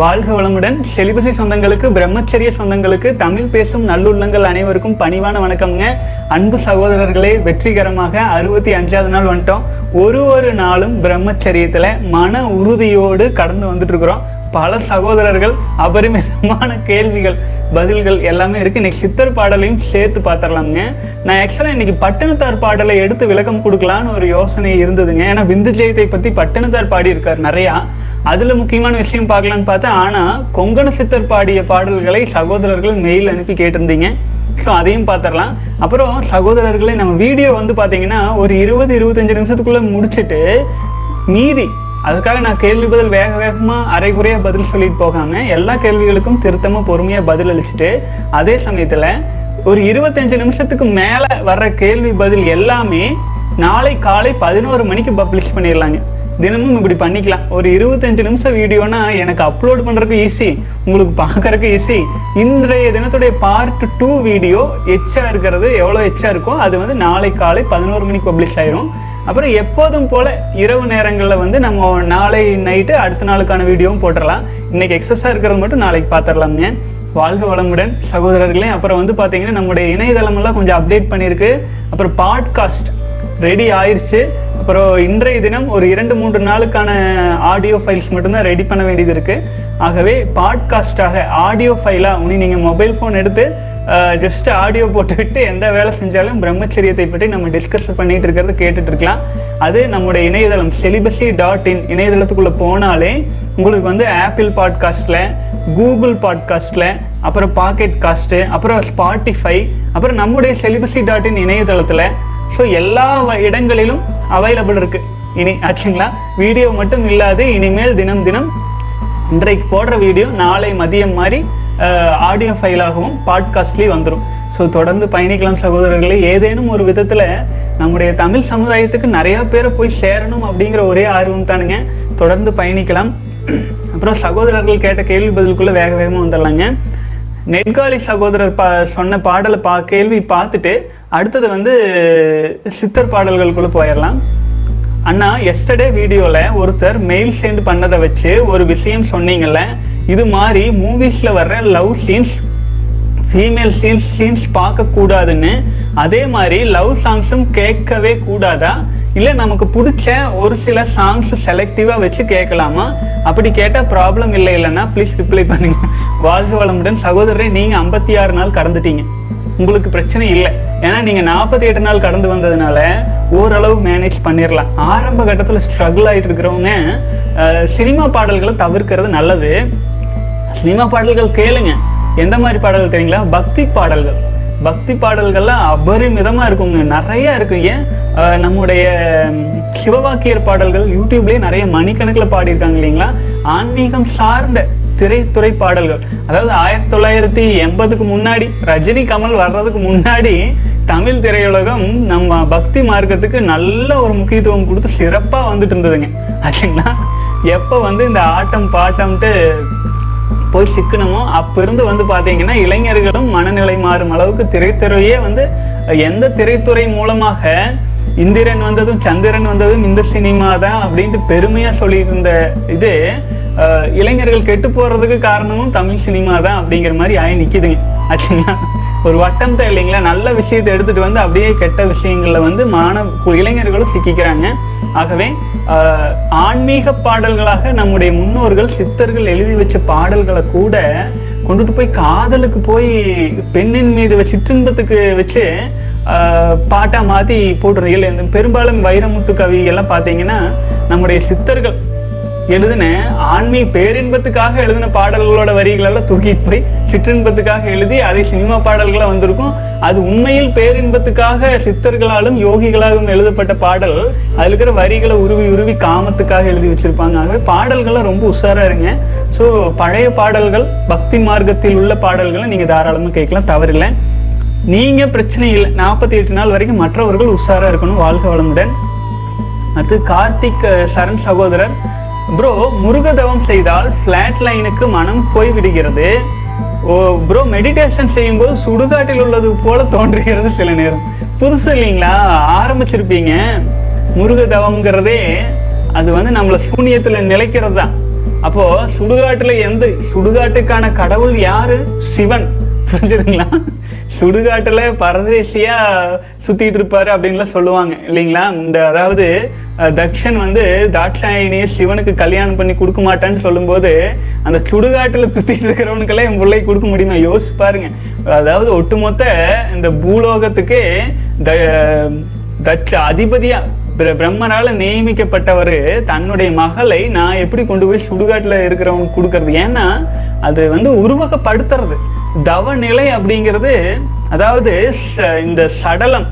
வாழ்க வளமுடன். செலிபசி சொந்தங்களுக்கு பிரம்மச்சரிய சொந்தங்களுக்கு தமிழ் பேசும் நல்லுள்ளங்கள் அனைவருக்கும் பணிவான வணக்கம்ங்க. அன்பு சகோதரர்களே வெற்றிகரமாக அறுபத்தி அஞ்சாவது நாள் வந்துட்டோம். ஒரு ஒரு நாளும் பிரம்மச்சரியத்தில் மன உறுதியோடு கடந்து வந்துட்டு இருக்கிறோம் பல சகோதரர்கள் அபரிமிதமான கேள்விகள் பதில்கள் எல்லாமே இருக்கு. இன்னைக்கு சித்தர் பாடலையும் சேர்த்து பார்த்துடலாமுங்க. நான் ஆக்சுவலாக இன்னைக்கு பட்டணத்தார் பாடலை எடுத்து விளக்கம் கொடுக்கலான்னு ஒரு யோசனை இருந்ததுங்க. ஏன்னா விந்து ஜெயத்தை பற்றி பட்டணத்தார் பாடி இருக்கார் நிறையா. அதுல முக்கியமான விஷயம் பார்க்கலான்னு பார்த்தா ஆனா கொங்கண சித்தர் பாடிய பாடல்களை சகோதரர்கள் மெயில் அனுப்பி கேட்டிருந்தீங்க. ஸோ அதையும் பார்த்துடலாம். அப்புறம் சகோதரர்களே நம்ம வீடியோ வந்து பார்த்தீங்கன்னா ஒரு இருபது இருபத்தஞ்சு நிமிஷத்துக்குள்ள முடிச்சுட்டு மீதி அதுக்காக நான் கேள்வி பதில் வேக வேகமாக அரைக்குறையாக பதில் சொல்லிட்டு போகாமல் எல்லா கேள்விகளுக்கும் திருத்தமாக பொறுமையாக பதில் அளிச்சுட்டு அதே சமயத்தில் ஒரு இருபத்தஞ்சு நிமிஷத்துக்கு மேலே வர்ற கேள்வி பதில் எல்லாமே நாளை காலை பதினோரு மணிக்கு பப்ளிஷ் பண்ணிடலாங்க. தினமும் இப்படி பண்ணிக்கலாம். ஒரு இருபத்தஞ்சு நிமிஷம் வீடியோனா எனக்கு அப்லோட் பண்ணுறதுக்கு ஈஸி உங்களுக்கு பார்க்கறதுக்கு ஈஸி இன்றைய தினத்துடைய பார்ட் டூ வீடியோ எச்சா இருக்கிறது எவ்வளோ எச்சா இருக்கோ அது வந்து நாளை காலை பதினோரு மணிக்கு பப்ளிஷ் ஆயிரும். அப்புறம் எப்போதும் போல இரவு நேரங்களில் வந்து நம்ம நாளை நைட்டு அடுத்த நாளுக்கான வீடியோவும் போட்டுடலாம் இன்னைக்கு எக்ஸஸாக இருக்கிறது மட்டும் நாளைக்கு பார்த்துடலாங்க வாழ்க வளமுடன் சகோதரர்களே அப்புறம் வந்து பார்த்தீங்கன்னா நம்முடைய இணையதளமெல்லாம் கொஞ்சம் அப்டேட் பண்ணியிருக்கு. அப்புறம் பாட்காஸ்ட் ரெடி ஆயிடுச்சு அப்புறம் இன்றைய தினம் ஒரு இரண்டு மூன்று நாளுக்கான ஆடியோ ஃபைல்ஸ் மட்டும்தான் ரெடி பண்ண வேண்டியது இருக்கு. ஆகவே பாட்காஸ்டாக ஆடியோ ஃபைலாக உனி நீங்கள் மொபைல் ஃபோன் எடுத்து ஜஸ்ட் ஆடியோ போட்டுவிட்டு எந்த வேலை செஞ்சாலும் பிரம்மச்சரியத்தை பற்றி நம்ம டிஸ்கஸ் பண்ணிட்டு இருக்கிறது கேட்டுட்டு இருக்கலாம். அது நம்முடைய இணையதளம் செலிபசி டாட் இன் இணையதளத்துக்குள்ளே போனாலே உங்களுக்கு வந்து ஆப்பிள் பாட்காஸ்ட்டில் கூகுள் பாட்காஸ்ட்டில் அப்புறம் பாக்கெட் காஸ்ட்டு அப்புறம் ஸ்பாட்டிஃபை அப்புறம் நம்முடைய செலிபசி டாட் இன் இணையதளத்தில் ஸோ எல்லா வ- இடங்களிலும் அவைலபிள் இருக்கு. இனி ஆச்சுங்களா? வீடியோ மட்டும் இல்லாது இனிமேல் தினம் தினம் இன்றைக்கு போடுற வீடியோ நாளை மதியம் மாதிரி ஆடியோ ஃபைலாகவும் பாட்காஸ்ட்லேயும் வந்துடும் ஸோ தொடர்ந்து பயணிக்கலாம் சகோதரர்களே. ஏதேனும் ஒரு விதத்தில் நம்முடைய தமிழ் சமுதாயத்துக்கு நிறையா பேரை போய் சேரணும் அப்படிங்கிற ஒரே ஆர்வம் தானுங்க. தொடர்ந்து பயணிக்கலாம். அப்புறம் சகோதரர்கள் கேட்ட கேள்வி பதிலுக்குள்ளே வேக வேகமாக வந்துடலாங்க நெட்காலி சகோதரர் பா சொன்ன பாடலை பா கேள்வி பார்த்துட்டு அடுத்தது வந்து சித்தர் பாடல்களுக்குள்ளே போயிடலாம். அண்ணா எஸ்டர்டே வீடியோவில் ஒருத்தர் மெயில் சென்ட் பண்ணதை வச்சு ஒரு விஷயம் சொன்னீங்கல்ல இது மாதிரி மூவிஸில் வர்ற love scenes female scenes scenes பார்க்கக்கூடாதுன்னு அதே மாதிரி லவ் சாங்ஸும் கேட்கவே கூடாதா? இல்லை நமக்கு பிடிச்ச ஒரு சில சாங்ஸ் செலக்டிவாக வச்சு கேட்கலாமா அப்படி கேட்டால் ப்ராப்ளம் இல்லை இல்லைன்னா ப்ளீஸ் ரிப்ளை பண்ணுங்க. வாழ்க வளமுடன். சகோதரரை நீங்கள் ஐம்பத்தி ஆறு நாள் கடந்துட்டீங்க. உங்களுக்கு பிரச்சனை இல்லை. ஏன்னா நீங்கள் நாற்பத்தி எட்டு நாள் கடந்து வந்ததுனால ஓரளவு மேனேஜ் பண்ணிடலாம் ஆரம்ப கட்டத்தில் ஸ்ட்ரகிள் ஆகிட்டு இருக்கிறவங்க சினிமா பாடல்களை தவிர்க்கிறது நல்லது. சினிமா பாடல்கள் கேளுங்க. எந்த மாதிரி பாடல்கள் தெரியுங்களா? பக்தி பாடல்கள். பக்தி பாடல்கள்லாம் அபரிமிதமா இருக்குங்க. நிறைய இருக்கு. ஏன்? நம்முடைய சிவவாக்கியர் பாடல்கள் யூடியூப்லேயே நிறைய மணிக்கணக்கில் பாடியிருக்காங்க இல்லைங்களா? ஆன்மீகம் சார்ந்த திரைத்துறை பாடல்கள். அதாவது ஆயிரத்தி தொள்ளாயிரத்தி எண்பதுக்கு முன்னாடி ரஜினி கமல் வர்றதுக்கு முன்னாடி தமிழ் திரையுலகம் நம்ம பக்தி மார்க்கத்துக்கு நல்ல ஒரு முக்கியத்துவம் கொடுத்து சிறப்பாக வந்துட்டு இருந்ததுங்க. ஆச்சுங்களா எப்போ வந்து இந்த ஆட்டம் பாட்டம்ட்டு போய் சிக்கணுமோ அப்ப இருந்து வந்து பார்த்தீங்கன்னா இளைஞர்களும் மனநிலை மாறும் அளவுக்கு திரைத்துறையே வந்து எந்த திரைத்துறை மூலமாக இந்திரன் வந்ததும் சந்திரன் வந்ததும் இந்த சினிமா தான் அப்படின்ட்டு பெருமையாக சொல்லியிருந்த இது இளைஞர்கள் கெட்டு போறதுக்கு காரணமும் தமிழ் சினிமா தான் அப்படிங்கிற மாதிரி ஆகி நிற்கிதுங்க ஆச்சுங்களா? ஒரு வட்டம் தான் இல்லைங்களா? நல்ல விஷயத்தை எடுத்துட்டு வந்து அப்படியே கெட்ட விஷயங்களில் வந்து மாணவ இளைஞர்களும் சிக்கிக்கிறாங்க. ஆகவே ஆன்மீக பாடல்களாக நம்முடைய முன்னோர்கள் சித்தர்கள் எழுதி வச்ச பாடல்களை கூட கொண்டுட்டு போய் காதலுக்கு போய் பெண்ணின் மீது சிற்றின்பத்துக்கு வச்சு ஆஹ், பாட்டா மாத்தி போட்டுறது இல்லை இந்த பெரும்பாலும் வைரமுத்து கவி எல்லாம் பார்த்தீங்கன்னா நம்முடைய சித்தர்கள் எழுதின ஆன்மீக பேரின்பத்துக்காக எழுதின பாடல்களோட வரிகளெல்லாம் தூக்கிட்டு போய் சிற்றின்பத்துக்காக எழுதி அதை சினிமா பாடல்களா வந்திருக்கும். அது உண்மையில் பேரின்பத்துக்காக சித்தர்களாலும் யோகிகளாலும் எழுதப்பட்ட பாடல். அதுல இருக்கிற வரிகளை உருவி உருவி காமத்துக்காக எழுதி வச்சிருப்பாங்க. ஆகவே பாடல்கள்லாம் ரொம்ப உஷாரா இருங்க. ஸோ பழைய பாடல்கள் பக்தி மார்க்கத்தில் உள்ள பாடல்களை நீங்க தாராளமா கேட்கலாம். தவறில்லை. நீங்க பிரச்சனை இல்லை. நாற்பத்தி எட்டு நாள் வரைக்கும் மற்றவர்கள் உஷாரா இருக்கணும் வாழ்க வளமுடன். அடுத்து கார்த்திக் சரண் சகோதரர். ப்ரோ முருகதவம் செய்தால் ஃப்ளாட் லைனுக்கு மனம் போய் விடுகிறது ஓ ப்ரோ மெடிடேஷன் செய்யும்போது சுடுகாட்டில் உள்ளது போல தோன்றுகிறது சில நேரம். புதுசு இல்லைங்களா? ஆரம்பிச்சிருப்பீங்க. முருகதவம்ங்கிறதே அது வந்து நம்மளை சூனியத்தில் நிலைக்கிறது தான் அப்போ சுடுகாட்டில் எந்த சுடுகாட்டுக்கான கடவுள் யாரு? சிவன். புரிஞ்சுதுங்களா? சுடுகாட்டுல பரதேசியா சுத்திட்டு இருப்பாரு அப்படின்லாம் சொல்லுவாங்க இல்லைங்களா? இந்த அதாவது தக்ஷன் வந்து தாட்சாயினியை சிவனுக்கு கல்யாணம் பண்ணி கொடுக்க மாட்டான்னு சொல்லும்போது அந்த சுடுகாட்டுல சுத்திட்டு இருக்கிறவனுக்கெல்லாம் என் பிள்ளை கொடுக்க முடியுமா? யோசிச்சு பாருங்க. அதாவது ஒட்டுமொத்த இந்த பூலோகத்துக்கு த தட்ச அதிபதியா பிர- நியமிக்கப்பட்டவர் தன்னுடைய மகளை நான் எப்படி கொண்டு போய் சுடுகாட்டுல இருக்கிறவனுக்கு கொடுக்கறது? ஏன்னா அது வந்து உருவகப்படுத்துறது. தவநிலை அப்படிங்கிறது அதாவது ச- இந்த சடலம்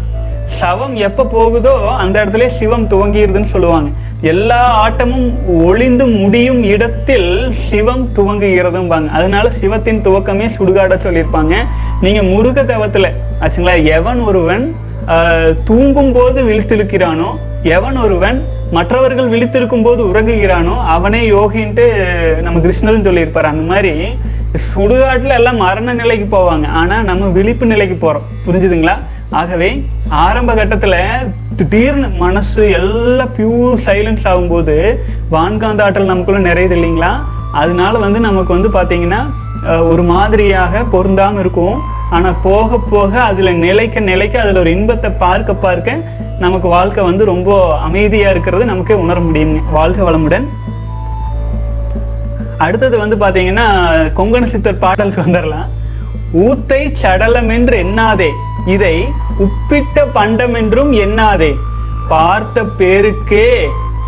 சவம் எப்போ போகுதோ அந்த இடத்துல சிவம் துவங்கிடுதுன்னு சொல்லுவாங்க. எல்லா ஆட்டமும் ஒளிந்து முடியும் இடத்தில் சிவம் துவங்குகிறதும்பாங்க. அதனால சிவத்தின் துவக்கமே சுடுகாட சொல்லியிருப்பாங்க. நீங்க முருக தவத்துல ஆச்சுங்களா எவன் ஒருவன் தூங்கும் போது விழித்திருக்கிறானோ எவன் ஒருவன் மற்றவர்கள் விழித்திருக்கும் போது உறங்குகிறானோ அவனே யோகின்ட்டு நம்ம கிருஷ்ணன் சொல்லியிருப்பார். அந்த மாதிரி சுடுகாட்டில் எல்லாம் மரண நிலைக்கு போவாங்க. ஆனால் நம்ம விழிப்பு நிலைக்கு போகிறோம் புரிஞ்சுதுங்களா? ஆகவே ஆரம்ப கட்டத்தில் திடீர்னு மனசு எல்லாம் பியூர் சைலன்ஸ் ஆகும்போது வான்காந்த ஆற்றல் நமக்குள்ள நிறையுது இல்லைங்களா? அதனால வந்து நமக்கு வந்து பார்த்தீங்கன்னா ஒரு மாதிரியாக பொருந்தாமல் இருக்கும். ஆனால் போக போக அதில் நிலைக்க நிலைக்க அதில் ஒரு இன்பத்தை பார்க்க பார்க்க நமக்கு வாழ்க்கை வந்து ரொம்ப அமைதியாக இருக்கிறது நமக்கே உணர முடியுங்க வாழ்க வளமுடன். அடுத்தது வந்து பார்த்தீங்கன்னா கொங்கண சித்தர் பாடலுக்கு வந்துடலாம் ஊத்தை சடலம் என்று எண்ணாதே இதை உப்பிட்ட பண்டம் என்றும் எண்ணாதே. பார்த்த பேருக்கே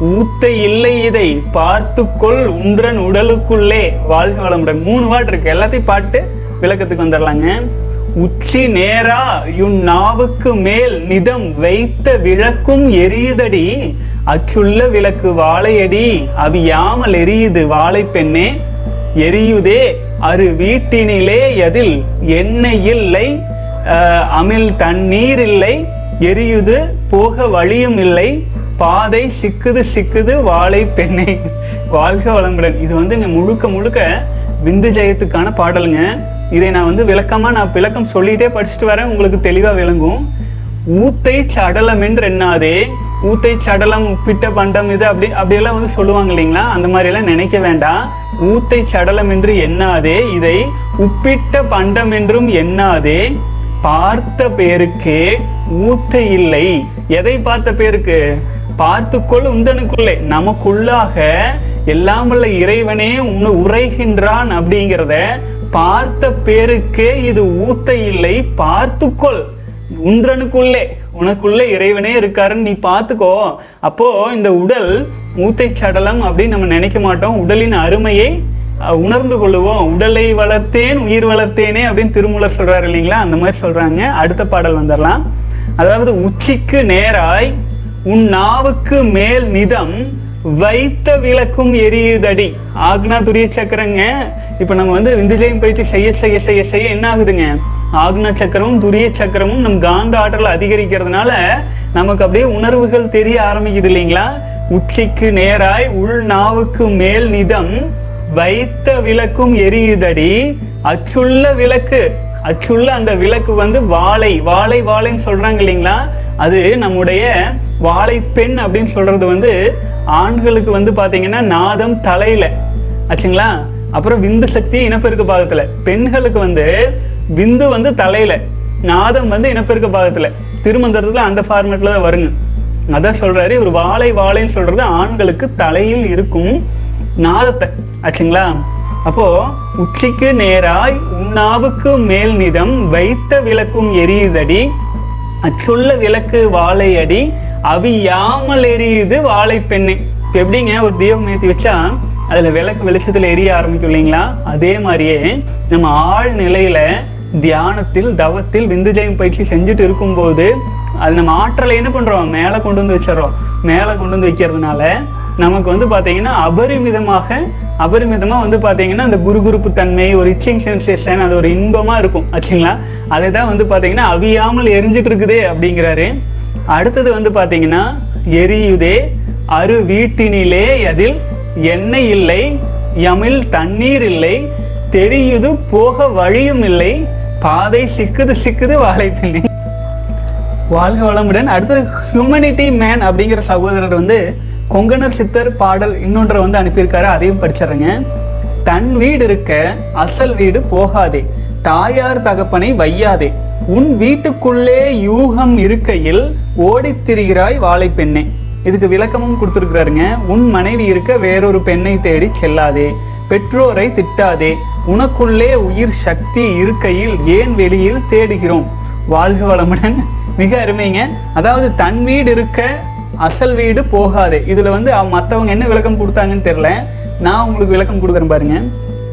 ஊத்தை இல்லை இதை பார்த்துக்கொள் உன்றன் உடலுக்குள்ளே. வாழ்க வளமுடன். மூணு வாட் இருக்கு. எல்லாத்தையும் பாட்டு விளக்கத்துக்கு வந்துடலாங்க உச்சி நேரா யுன் நாவுக்கு மேல் நிதம் வைத்த விளக்கும் எரியுதடி. அச்சுள்ள விளக்கு வாழையடி அவியாமல் எரியுது வாழை பெண்ணே எரியுதே அரு வீட்டினிலே எதில் எண்ணெய் இல்லை அமில் தண்ணீர் இல்லை. எரியுது போக வழியும் இல்லை. பாதை சிக்குது சிக்குது வாழை பெண்ணை வாழ்க வளமுடன். இது வந்து முழுக்க முழுக்க விந்து ஜெயத்துக்கான பாடலுங்க. இதை நான் வந்து விளக்கமா நான் விளக்கம் சொல்லிட்டே படிச்சுட்டு வரேன். உங்களுக்கு தெளிவா விளங்கும். ஊத்தை சடலம் என்று எண்ணாதே ஊத்தை சடலம் உப்பிட்ட பண்டம் இது அப்படி அப்படியெல்லாம் வந்து சொல்லுவாங்க இல்லைங்களா? அந்த மாதிரி எல்லாம் நினைக்க வேண்டாம். ஊத்தை சடலம் என்று எண்ணாதே இதை உப்பிட்ட பண்டம் என்றும் எண்ணாதே. பார்த்த பேருக்கே ஊத்தை இல்லை. எதை பார்த்த பேருக்கு? பார்த்துக்கொள் உந்தனுக்குள்ளே. நமக்குள்ளாக எல்லாமல்ல இறைவனே உன்னை உரைகின்றான் அப்படிங்கிறத பார்த்த பேருக்கே இது ஊத்தை இல்லை. பார்த்துக்கொள் உன்றனுக்குள்ளே உனக்குள்ளே இறைவனே இருக்காருன்னு நீ பார்த்துக்கோ. அப்போ இந்த உடல் மூத்தை சடலம் அப்படின்னு நம்ம நினைக்க மாட்டோம். உடலின் அருமையை உணர்ந்து கொள்ளுவோம். உடலை வளர்த்தேன் உயிர் வளர்த்தேனே அப்படின்னு திருமூலர் சொல்றாரு இல்லைங்களா? அந்த மாதிரி சொல்றாங்க. அடுத்த பாடல் வந்துடலாம். அதாவது உச்சிக்கு நேராய் உன் நாவுக்கு மேல் நிதம் வைத்த விளக்கும் எரியுதடி. ஆக்னா துரிய சக்கரங்க இப்ப நம்ம வந்து விந்துஜயம் பயிற்சி செய்ய செய்ய செய்ய செய்ய என்ன ஆகுதுங்க? ஆக்ன சக்கரமும் துரிய சக்கரமும் நம் காந்த ஆற்றல் அதிகரிக்கிறதுனால நமக்கு அப்படியே உணர்வுகள் தெரிய ஆரம்பிக்குது இல்லைங்களா? உச்சிக்கு நேராய் உள் நாவுக்கு மேல் நிதம் வைத்த விளக்கும் எரியுதடி. அச்சுள்ள விளக்கு அச்சுள்ள அந்த விளக்கு வந்து வாழை வாழை வாழைன்னு சொல்றாங்க இல்லைங்களா? அது நம்முடைய வாழை பெண் அப்படின்னு சொல்றது வந்து ஆண்களுக்கு வந்து பாத்தீங்கன்னா நாதம் தலையில ஆச்சுங்களா? அப்புறம் விந்து சக்தி இனப்பெருக்கு பாகத்துல. பெண்களுக்கு வந்து விந்து வந்து தலையில நாதம் வந்து இனப்பெருக்க பாகத்துல. திருமந்திரத்துல அந்த ஃபார்மேட்ல தான் வருங்க. அதான் சொல்றாரு இவர் வாழை வாழைன்னு சொல்றது ஆண்களுக்கு தலையில் இருக்கும் நாதத்தை. ஆச்சுங்களா? அப்போ உச்சிக்கு நேராய் உண்ணாவுக்கு மேல் நிதம் வைத்த விளக்கும் எரியுதடி அச்சுள்ள விளக்கு வாழையடி அவியாமல் எரியுது வாழை பெண்ணை. இப்ப எப்படிங்க ஒரு தீபம் ஏத்தி வச்சா அதுல விளக்கு வெளிச்சத்துல எரிய ஆரம்பிக்கும் இல்லைங்களா? அதே மாதிரியே நம்ம ஆழ் நிலையில தியானத்தில் தவத்தில் விந்துஜயம் பயிற்சி செஞ்சுட்டு இருக்கும்போது அது நம்ம ஆற்றலை என்ன பண்ணுறோம் மேலே கொண்டு வந்து வச்சிடறோம். மேலே கொண்டு வந்து வைக்கிறதுனால நமக்கு வந்து பார்த்தீங்கன்னா அபரிமிதமாக அபரிமிதமாக வந்து பார்த்தீங்கன்னா அந்த குருகுருப்பு தன்மை ஒரு இச்சிங் சென்சேஷன் அது ஒரு இன்பமாக இருக்கும். ஆச்சுங்களா? அதை தான் வந்து பார்த்தீங்கன்னா அவியாமல் எரிஞ்சிட்டு இருக்குதே அப்படிங்கிறாரு. அடுத்தது வந்து பார்த்தீங்கன்னா எரியுதே அரு வீட்டினிலே அதில் எண்ணெய் இல்லை யமில் தண்ணீர் இல்லை தெரியுது போக வழியும் இல்லை பாதை சிக்குது சிக்குது வாழைப்பிள்ளி வாழ்க வளமுடன். அடுத்தது ஹியூமனிட்டி மேன் அப்படிங்கிற சகோதரர் வந்து கொங்கணர் சித்தர் பாடல் இன்னொன்றை வந்து அனுப்பியிருக்காரு. அதையும் படிச்சிடுறேங்க. தன் வீடு இருக்க அசல் வீடு போகாதே. தாயார் தகப்பனை வையாதே. உன் வீட்டுக்குள்ளே யூகம் இருக்கையில் ஓடித் திரிகிறாய் வாழைப்பெண்ணே இதுக்கு விளக்கமும் கொடுத்துருக்குறாருங்க. உன் மனைவி இருக்க வேறொரு பெண்ணை தேடி செல்லாதே. பெற்றோரை திட்டாதே. உனக்குள்ளே உயிர் சக்தி இருக்கையில் ஏன் வெளியில் தேடுகிறோம்? வாழ்க வளமுடன். மிக அருமைங்க. அதாவது தன் வீடு இருக்க அசல் வீடு போகாது. இதுல வந்து மற்றவங்க என்ன விளக்கம் கொடுத்தாங்கன்னு தெரியல. நான் உங்களுக்கு விளக்கம் கொடுக்குறேன் பாருங்க.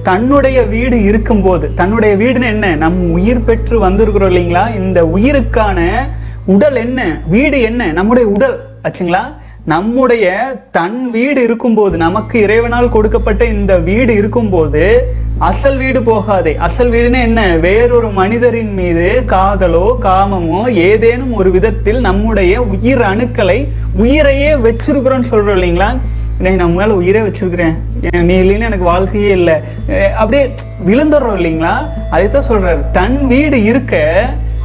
தன்னுடைய வீடு இருக்கும்போது தன்னுடைய வீடுன்னு என்ன? நம்ம உயிர் பெற்று வந்திருக்கிறோம் இல்லைங்களா? இந்த உயிருக்கான உடல் என்ன? வீடு என்ன? நம்முடைய உடல் ஆச்சுங்களா? நம்முடைய தன் வீடு இருக்கும்போது நமக்கு இறைவனால் கொடுக்கப்பட்ட இந்த வீடு இருக்கும்போது அசல் வீடு போகாதே. அசல் வீடுன்னா என்ன? வேறொரு மனிதரின் மீது காதலோ காமமோ ஏதேனும் ஒரு விதத்தில் நம்முடைய உயிர் அணுக்களை உயிரையே வச்சிருக்கிறோன்னு சொல்றோம் இல்லைங்களா? இன்னைக்கு நம்ம மேல உயிரே வச்சிருக்கிறேன். நீ இல்லைன்னு எனக்கு வாழ்க்கையே இல்லை. அப்படியே விழுந்துடுறோம் இல்லைங்களா? அதைத்தான் சொல்றாரு. தன் வீடு இருக்க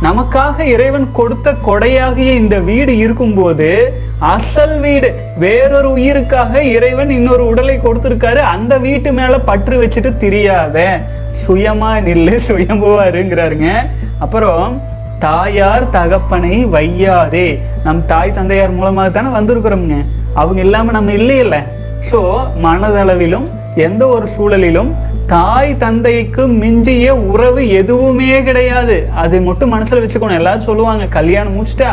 நமக்காக இறைவன் கொடுத்த கொடையாகிய இந்த வீடு இருக்கும்போது அசல் வீடு. வேறொரு உயிருக்காக இறைவன் இன்னொரு உடலை கொடுத்துருக்காரு. அந்த வீட்டு மேல பற்று வச்சுட்டு திரியாத. சுயமா நில்லு சுயம்புவா இருங்கிறாருங்க அப்புறம் தாயார் தகப்பனை வையாதே. நம் தாய் தந்தையார் மூலமாக தானே வந்திருக்கிறோம்ங்க. அவங்க இல்லாம நம்ம இல்லையில்ல. ஸோ மனதளவிலும் எந்த ஒரு சூழலிலும் தாய் தந்தைக்கு மிஞ்சிய உறவு எதுவுமே கிடையாது. அது மட்டும் மனசுல வச்சுக்கணும். எல்லாரும் சொல்லுவாங்க கல்யாணம் முடிச்சிட்டா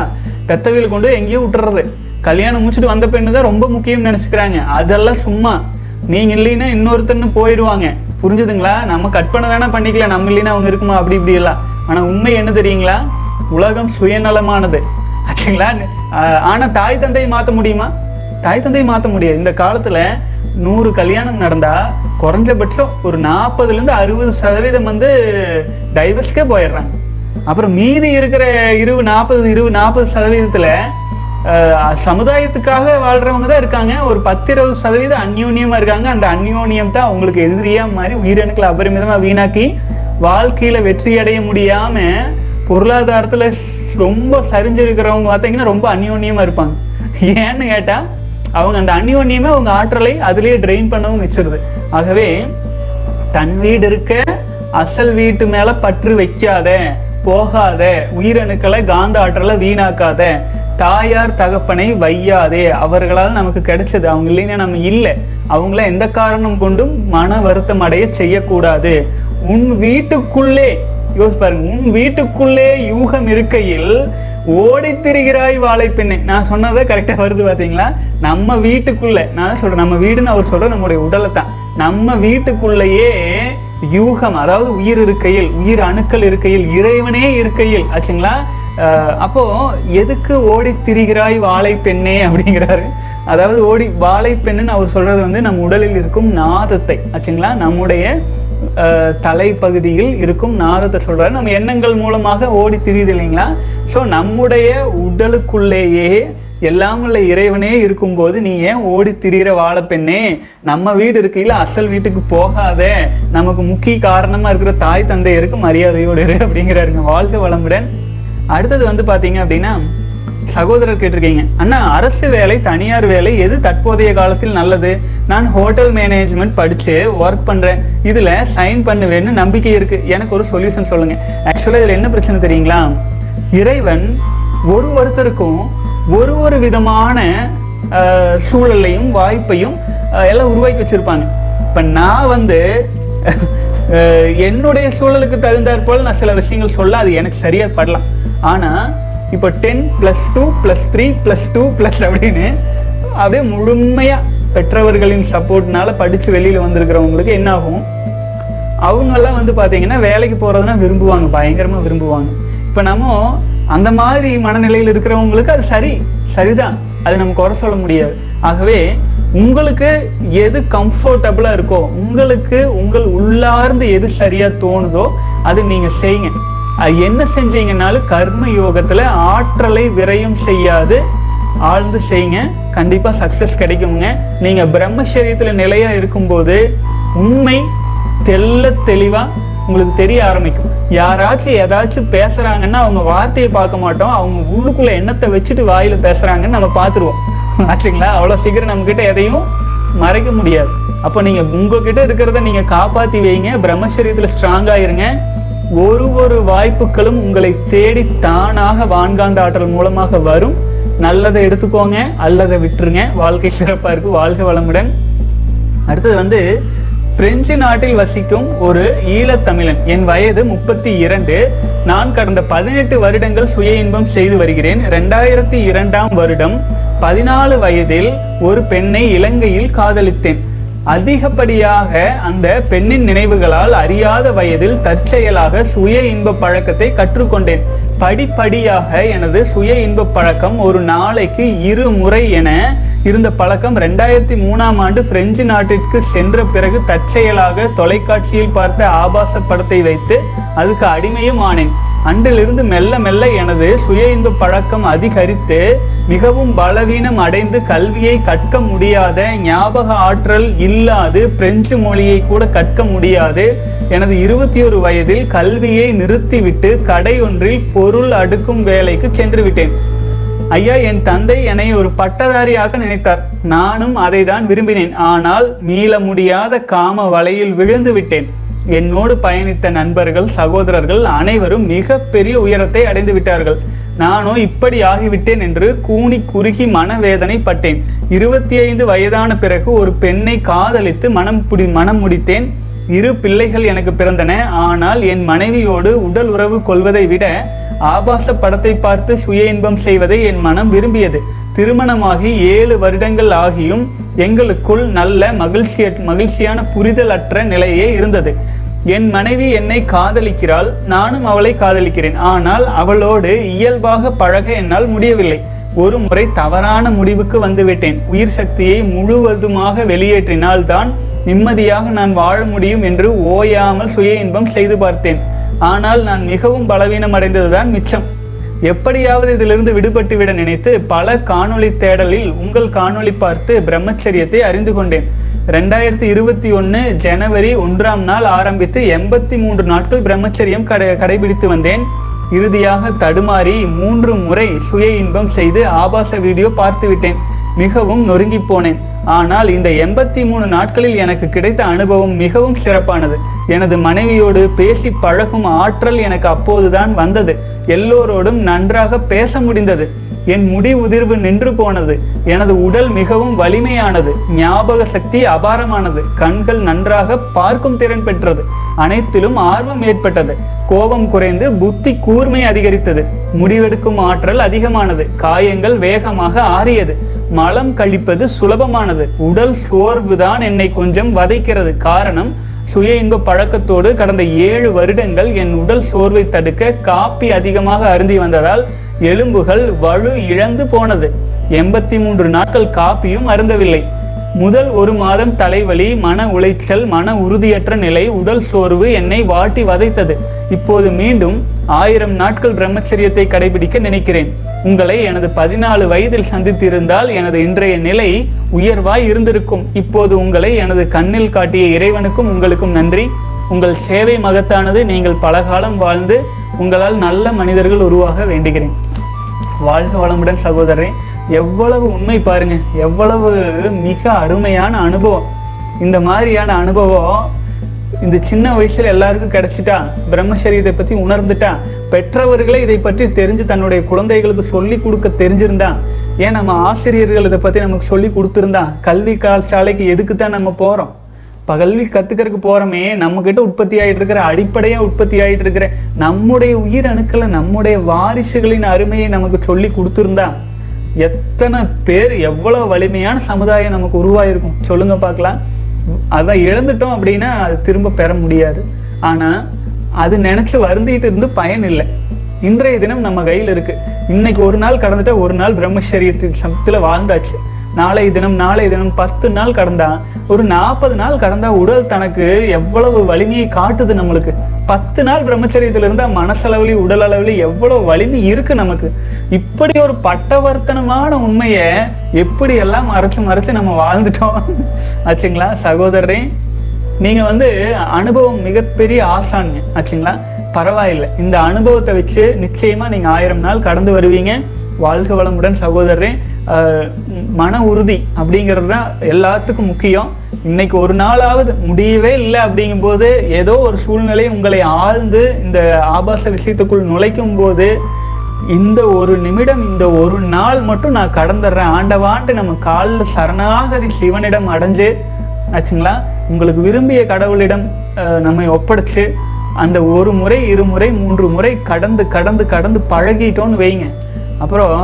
பெத்தவியில் கொண்டு எங்கேயும் எங்கேயோ விட்டுறது. கல்யாணம் முடிச்சுட்டு வந்த பெண்ணு தான் ரொம்ப முக்கியம் நினைச்சுக்கிறாங்க. அதெல்லாம் சும்மா. நீங்க இல்லைன்னா இன்னொருத்தர்னு போயிடுவாங்க. புரிஞ்சுதுங்களா? நம்ம கட் பண்ண வேணா பண்ணிக்கலாம் நம்ம இல்லைன்னா அவங்க இருக்குமா? அப்படி இப்படி எல்லாம். ஆனா உண்மை என்ன தெரியுங்களா? உலகம் சுயநலமானது. ஆச்சுங்களா? ஆஹ் ஆனா தாய் தந்தையை மாத்த முடியுமா? தாய் தந்தையை மாத்த முடியாது. இந்த காலத்துல நூறு கல்யாணம் நடந்தா குறைஞ்சபட்சம் ஒரு நாற்பதுல இருந்து அறுபது சதவீதம் வந்து டைவர்ஸ்க்கே போயிடுறாங்க. அப்புறம் மீதி இருக்கிற இருபது நாற்பது இருபது நாற்பது சதவீதத்துல சமுதாயத்துக்காக வாழ்றவங்க தான் இருக்காங்க. ஒரு பத்து இருபது சதவீதம் அந்யோன்யமா இருக்காங்க. அந்த அந்யோன்யம் தான் அவங்களுக்கு எதிரியா மாதிரி உயிரணுக்களை அபரிமிதமா வீணாக்கி வாழ்க்கையில வெற்றி அடைய முடியாம பொருளாதாரத்துல ரொம்ப சரிஞ்சிருக்கிறவங்க பார்த்தீங்கன்னா ரொம்ப அந்யோன்யமா இருப்பாங்க. ஏன்னு கேட்டா அவங்க அந்த அந்யோன்யமே அவங்க ஆற்றலை அதுலேயே ட்ரெயின் பண்ணவும் வச்சிருது. ஆகவே தன் வீடு இருக்க அசல் வீட்டு மேல பற்று வைக்காத போகாத உயிரணுக்களை காந்த ஆற்றலை வீணாக்காத தாயார் தகப்பனை வையாதே. அவர்களால் நமக்கு கிடைச்சது. அவங்க இல்லைன்னா நம்ம இல்லை. அவங்கள எந்த காரணம் கொண்டும் மன வருத்தம் அடைய செய்யக்கூடாது. உன் வீட்டுக்குள்ளே யோசிச்சு பாருங்க. உன் வீட்டுக்குள்ளே யூகம் இருக்கையில் ஓடி திரிகிறாய் வாழைப்பெண்ணே நான் சொன்னதை கரெக்டா வருது பார்த்தீங்களா நம்ம வீட்டுக்குள்ளே நான் சொல்கிறேன் சொல்றேன். நம்ம வீடுன்னு அவர் சொல்ற நம்முடைய உடலை தான். நம்ம வீட்டுக்குள்ளேயே யூகம் அதாவது உயிர் இருக்கையில் உயிர் அணுக்கள் இருக்கையில் இறைவனே இருக்கையில் ஆச்சுங்களா? அப்போ எதுக்கு ஓடித் திரிகிறாய் வாழை பெண்ணே அப்படிங்கிறாரு. அதாவது ஓடி வாழை பெண்ணுன்னு அவர் சொல்றது வந்து நம் உடலில் இருக்கும் நாதத்தை. ஆச்சுங்களா? நம்முடைய அஹ், தலைப்பகுதியில் இருக்கும் நாதத்தை சொல்றாரு. நம்ம எண்ணங்கள் மூலமாக ஓடி திரியுது இல்லைங்களா? ஸோ நம்முடைய உடலுக்குள்ளேயே எல்லாம் உள்ள இறைவனே இருக்கும்போது நீ ஏன் ஓடி திரியிற வாழைப்பெண்ணே நம்ம வீடு இருக்கையில அசல் வீட்டுக்கு போகாத. நமக்கு முக்கிய காரணமா இருக்கிற தாய் தந்தையருக்கு மரியாதையோடு இரு அப்படிங்கிறாருங்க. வாழ்த்து வளமுடன். அடுத்தது வந்து பார்த்தீங்க அப்படின்னா சகோதரர் கேட்டிருக்கீங்க. அண்ணா அரசு வேலை தனியார் வேலை எது தற்போதைய காலத்தில் நல்லது? நான் ஹோட்டல் மேனேஜ்மெண்ட் படித்து ஒர்க் பண்ணுறேன் இதில் சைன் பண்ணுவேன்னு நம்பிக்கை இருக்குது எனக்கு ஒரு சொல்யூஷன் சொல்லுங்கள் ஆக்சுவலாக இதில் என்ன பிரச்சனை தெரியுங்களா? இறைவன் ஒரு ஒருத்தருக்கும் ஒரு ஒரு விதமான சூழலையும் வாய்ப்பையும் எல்லாம் உருவாக்கி வச்சிருப்பாங்க. இப்போ நான் வந்து என்னுடைய சூழலுக்கு தகுந்தாற் போல் நான் சில விஷயங்கள் சொல்ல அது எனக்கு சரியாக படலாம். ஆனால் இப்போ ten plus two plus three plus two plus அப்படின்னு அப்படியே முழுமையாக பெற்றவர்களின் சப்போர்ட்னால படித்து வெளியில் வந்திருக்கிறவங்களுக்கு என்ன ஆகும்? அவங்கெல்லாம் வந்து பார்த்தீங்கன்னா வேலைக்கு போகிறதுனா விரும்புவாங்க பயங்கரமாக விரும்புவாங்க. இப்போ நம்ம அந்த மாதிரி மனநிலையில் இருக்கிறவங்களுக்கு அது சரி சரிதான். அது நம்ம குறை சொல்ல முடியாது. ஆகவே உங்களுக்கு எது கம்ஃபர்டபுளாக இருக்கோ உங்களுக்கு உங்கள் உள்ளார்ந்து எது சரியாக தோணுதோ அது நீங்கள் செய்யுங்க. என்ன செஞ்சீங்கன்னாலும் கர்ம யோகத்துல ஆற்றலை விரயம் செய்யாது. ஆழ்ந்து செய்யுங்க கண்டிப்பா சக்சஸ் கிடைக்குங்க. நீங்க பிரம்மச்சரியத்துல நிலையா இருக்கும்போது உண்மை தெள்ள தெளிவா உங்களுக்கு தெரிய ஆரம்பிக்கும். யாராச்சும் ஏதாச்சும் பேசுறாங்கன்னா அவங்க வார்த்தையை பார்க்க மாட்டோம். அவங்க உள்ளுக்குள்ள எண்ணத்தை வச்சுட்டு வாயில பேசுறாங்கன்னு நம்ம பார்த்துருவோம். ஆச்சுங்களா? அவ்வளோ சீக்கிரம் நம்மக்கிட்ட எதையும் மறைக்க முடியாது. அப்போ நீங்க உங்ககிட்ட இருக்கிறத நீங்க காப்பாத்தி வைங்க. பிரம்மச்சரியத்துல ஸ்ட்ராங் இருங்க. ஒரு ஒரு வாய்ப்புகளும் உங்களை தேடி தானாக வான்காந்த ஆற்றல் மூலமாக வரும். நல்லதை எடுத்துக்கோங்க அல்லதை விட்டுருங்க. வாழ்க்கை சிறப்பாக இருக்கு. வாழ்க வளமுடன். அடுத்தது வந்து பிரெஞ்சு நாட்டில் வசிக்கும் ஒரு ஈழத்தமிழன். என் வயது முப்பத்தி இரண்டு. நான் கடந்த பதினெட்டு வருடங்கள் சுய இன்பம் செய்து வருகிறேன். ரெண்டாயிரத்தி இரண்டாம் வருடம் பதினாலு வயதில் ஒரு பெண்ணை இலங்கையில் காதலித்தேன். அதிகப்படியாக அந்த பெண்ணின் நினைவுகளால் அறியாத வயதில் தற்செயலாக சுய இன்ப பழக்கத்தை கற்றுக்கொண்டேன். படிப்படியாக எனது சுய இன்ப பழக்கம் ஒரு நாளைக்கு இரு முறை என இருந்த பழக்கம் ரெண்டாயிரத்தி மூணாம் ஆண்டு பிரெஞ்சு நாட்டிற்கு சென்ற பிறகு தற்செயலாக தொலைக்காட்சியில் பார்த்த ஆபாச படத்தை வைத்து அதுக்கு அடிமையும் ஆனேன். அன்றிலிருந்து மெல்ல மெல்ல எனது சுய இன்ப பழக்கம் அதிகரித்து மிகவும் பலவீனம் அடைந்து கல்வியை கற்க முடியாத ஞாபக ஆற்றல் இல்லாது பிரெஞ்சு மொழியை கூட கற்க முடியாது எனது இருபத்தி ஒரு வயதில் கல்வியை நிறுத்திவிட்டு கடை ஒன்றில் பொருள் அடுக்கும் வேலைக்கு சென்று விட்டேன் ஐயா என் தந்தை என்னை ஒரு பட்டதாரியாக நினைத்தார். நானும் அதை தான் விரும்பினேன். ஆனால் மீள முடியாத காம வலையில் விழுந்து விட்டேன் என்னோடு பயணித்த நண்பர்கள் சகோதரர்கள் அனைவரும் மிக பெரிய உயரத்தை அடைந்து விட்டார்கள். நானோ இப்படி ஆகிவிட்டேன் என்று கூனி குறுகி மனவேதனை பட்டேன். இருபத்தி ஐந்து வயதான பிறகு ஒரு பெண்ணை காதலித்து மனம் புடி மனம் முடித்தேன். இரு பிள்ளைகள் எனக்கு பிறந்தன. ஆனால் என் மனைவியோடு உடல் உறவு கொள்வதை விட ஆபாச படத்தை பார்த்து சுய இன்பம் செய்வதை என் மனம் விரும்பியது. திருமணமாகி ஏழு வருடங்கள் ஆகியும் எங்களுக்குள் நல்ல மகிழ்ச்சி மகிழ்ச்சியான புரிதலற்ற நிலையே இருந்தது. என் மனைவி என்னை காதலிக்கிறாள் நானும் அவளை காதலிக்கிறேன். ஆனால் அவளோடு இயல்பாக பழக என்னால் முடியவில்லை. ஒரு முறை தவறான முடிவுக்கு வந்துவிட்டேன். உயிர் சக்தியை முழுவதுமாக வெளியேற்றினால் தான் நிம்மதியாக நான் வாழ முடியும் என்று ஓயாமல் சுய இன்பம் செய்து பார்த்தேன். ஆனால் நான் மிகவும் பலவீனம் அடைந்ததுதான் மிச்சம். எப்படியாவது இதிலிருந்து விடுபட்டுவிட நினைத்து பல காணொளி தேடலில் உங்கள் காணொளி பார்த்து பிரம்மச்சரியத்தை அறிந்து கொண்டேன். ரெண்டாயிரத்தி இருபத்தி ஒன்று ஜனவரி ஒன்றாம் நாள் ஆரம்பித்து எண்பத்தி மூன்று நாட்கள் பிரம்மச்சரியம் கடை கடைபிடித்து வந்தேன். இறுதியாக தடுமாறி மூன்று முறை சுய இன்பம் செய்து ஆபாச வீடியோ பார்த்துவிட்டேன் மிகவும் நொறுங்கி போனேன். ஆனால் இந்த எண்பத்தி மூணு நாட்களில் எனக்கு கிடைத்த அனுபவம் மிகவும் சிறப்பானது. எனது மனைவியோடு பேசி பழகும் ஆற்றல் எனக்கு அப்போதுதான் வந்தது. எல்லோரோடும் நன்றாக பேச முடிந்தது. என் முடி உதிர்வு நின்று போனது. எனது உடல் மிகவும் வலிமையானது. ஞாபக சக்தி அபாரமானது. கண்கள் நன்றாக பார்க்கும் திறன் பெற்றது. அனைத்திலும் ஆர்வம் ஏற்பட்டது. கோபம் குறைந்து புத்தி கூர்மை அதிகரித்தது. முடிவெடுக்கும் ஆற்றல் அதிகமானது. காயங்கள் வேகமாக ஆறியது. மலம் கழிப்பது சுலபமானது. உடல் சோர்வுதான் என்னை கொஞ்சம் வதைக்கிறது. காரணம் சுய இன்ப பழக்கத்தோடு கடந்த ஏழு வருடங்கள் என் உடல் சோர்வை தடுக்க காப்பி அதிகமாக அருந்தி வந்ததால் எலும்புகள் வலு இழந்து போனது. எண்பத்தி மூன்று நாட்கள் காப்பியும் அருந்தவில்லை. முதல் ஒரு மாதம் தலைவலி மன உளைச்சல் மன உறுதியற்ற நிலை உடல் சோர்வு என்னை வாட்டி வதைத்தது. இப்போது மீண்டும் ஆயிரம் நாட்கள் பிரம்மச்சரியத்தை கடைபிடிக்க நினைக்கிறேன். உங்களை எனது பதினாலு வயதில் சந்தித்திருந்தால் எனது இன்றைய நிலை உயர்வாய் இருந்திருக்கும். இப்போது உங்களை எனது கண்ணில் காட்டிய இறைவனுக்கும் உங்களுக்கும் நன்றி. உங்கள் சேவை மகத்தானது நீங்கள் பல காலம் வாழ்ந்து உங்களால் நல்ல மனிதர்கள் உருவாக வேண்டுகிறேன். வாழ்க வளமுடன் சகோதரன் எவ்வளவு உண்மை பாருங்க. எவ்வளவு மிக அருமையான அனுபவம். இந்த மாதிரியான அனுபவம் இந்த சின்ன வயசுல எல்லாருக்கும் கிடைச்சிட்டா பிரம்மசரியத்தை பத்தி உணர்ந்துட்டா பெற்றவர்களே இதை பற்றி தெரிஞ்சு தன்னுடைய குழந்தைகளுக்கு சொல்லி கொடுக்க தெரிஞ்சிருந்தா ஏன் நம்ம ஆசிரியர்கள் இதை பத்தி நமக்கு சொல்லி கொடுத்துருந்தா கல்வி கலாசாலைக்கு எதுக்கு தான் நம்ம போறோம்? பகல்வி கல்வி கத்துக்கிறதுக்கு போறோமே நம்ம கிட்ட உற்பத்தி ஆயிட்டு இருக்கிற அடிப்படையா உற்பத்தி ஆயிட்டு இருக்கிற நம்முடைய உயிர் அணுக்களை நம்முடைய வாரிசுகளின் அருமையை நமக்கு சொல்லி கொடுத்துருந்தா எத்தனை பேர் எவ்வளோ வலிமையான சமுதாயம் நமக்கு உருவாயிருக்கும்? சொல்லுங்க பார்க்கலாம். அதை இழந்துட்டோம் அப்படின்னா அது திரும்ப பெற முடியாது. ஆனால் அது நினச்சி வருந்திட்டு இருந்து பயன் இல்லை. இன்றைய தினம் நம்ம கையில் இருக்கு. இன்னைக்கு ஒரு நாள் கடந்துட்டா ஒரு நாள் பிரம்மச்சரியத்தின் சமத்தில் வாழ்ந்தாச்சு. நாளைய தினம் நாளைய தினம் பத்து நாள் கடந்தா ஒரு நாற்பது நாள் கடந்தா உடல் தனக்கு எவ்வளவு வலிமையை காட்டுது நம்மளுக்கு. பத்து நாள் பிரம்மச்சரியத்துல இருந்தா மனசளவுலி உடல் அளவுல எவ்வளவு வலிமை இருக்கு நமக்கு. இப்படி ஒரு பட்டவர்த்தனமான உண்மையை எப்படி எல்லாம் மறைச்சு மறைச்சு நம்ம வாழ்ந்துட்டோம். ஆச்சுங்களா சகோதரரே? நீங்க வந்து அனுபவம் மிகப்பெரிய ஆசான்ங்க ஆச்சுங்களா? பரவாயில்லை. இந்த அனுபவத்தை வச்சு நிச்சயமா நீங்க ஆயிரம் நாள் கடந்து வருவீங்க. வாழ்க வளமுடன் சகோதரரே. மன உறுதி அப்படிங்கிறது தான் எல்லாத்துக்கும் முக்கியம். இன்னைக்கு ஒரு நாளாவது முடியவே இல்லை அப்படிங்கும்போது ஏதோ ஒரு சூழ்நிலை உங்களை ஆழ்ந்து இந்த ஆபாச விஷயத்துக்குள் நுழைக்கும் போது இந்த ஒரு நிமிடம் இந்த ஒரு நாள் மட்டும் நான் கடந்துடுறேன். ஆண்டவாண்டு நம்ம காலில் சரணாகதி சிவனிடம் அடைஞ்சு ஆச்சுங்களா? உங்களுக்கு விரும்பிய கடவுளிடம் நம்மை ஒப்படைச்சு அந்த ஒரு முறை இருமுறை மூன்று முறை கடந்து கடந்து கடந்து பழகிட்டோன்னு வைங்க. அப்புறம்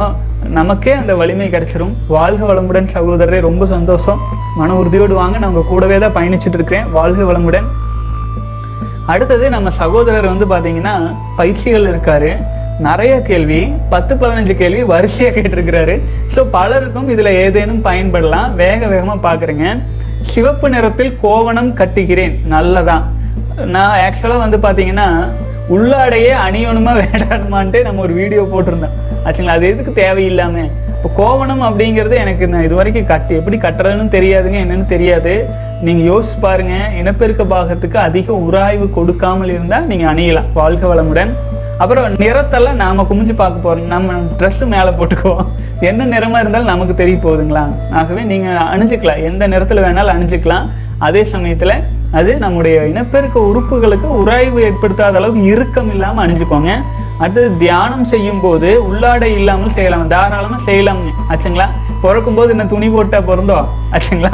நமக்கே அந்த வலிமை கிடைச்சிரும். வாழ்க வளமுடன் சகோதரரே ரொம்ப சந்தோஷம். மன உறுதியோடு வாங்க நான் உங்கள் கூடவே தான் பயணிச்சுட்டு இருக்கிறேன். வாழ்க வளமுடன். அடுத்தது நம்ம சகோதரர் வந்து பாத்தீங்கன்னா பயிற்சிகள் இருக்காரு. நிறைய கேள்வி பத்து பதினஞ்சு கேள்வி வரிசையா கேட்டிருக்கிறாரு. ஸோ பலருக்கும் இதுல ஏதேனும் பயன்படலாம். வேக வேகமா பாக்குறேங்க. சிவப்பு நிறத்தில் கோவணம் கட்டுகிறேன். நல்லதான் நான் ஆக்சுவலா வந்து பாத்தீங்கன்னா உள்ளாடையே அணியணுமா வேண்டாமான்ட்டு நம்ம ஒரு வீடியோ போட்டிருந்தேன் ஆச்சுங்களா? அது எதுக்கு தேவையில்லாம? இப்போ கோவணம் அப்படிங்கிறது எனக்கு நான் இது வரைக்கும் கட்டு எப்படி கட்டுறதுன்னு தெரியாதுங்க என்னன்னு தெரியாது. நீங்கள் யோசிச்சு பாருங்க இனப்பெருக்க பாகத்துக்கு அதிக உராய்வு கொடுக்காமல் இருந்தால் நீங்கள் அணியலாம் வாழ்க வளமுடன். அப்புறம் நிறத்தெல்லாம் நாம குமிஞ்சு பார்க்க போறோம் நம்ம ட்ரெஸ்ஸு மேலே போட்டுக்குவோம். என்ன நிறமா இருந்தாலும் நமக்கு தெரிய போகுதுங்களா? ஆகவே நீங்க அணிஞ்சுக்கலாம் எந்த நிறத்துல வேணாலும் அணிஞ்சுக்கலாம். அதே சமயத்துல அது நம்முடைய இனப்பெருக்க உறுப்புகளுக்கு உராய்வு ஏற்படுத்தாத அளவுக்கு இறுக்கம் இல்லாம அணிஞ்சுக்கோங்க. அடுத்தது தியானம் செய்யும் போது உள்ளாடை இல்லாமல் செய்யலாம். தாராளமாக செய்யலாம். ஆச்சுங்களா? பிறக்கும் போது என்ன துணி போட்டால் பிறந்தோம் ஆச்சுங்களா?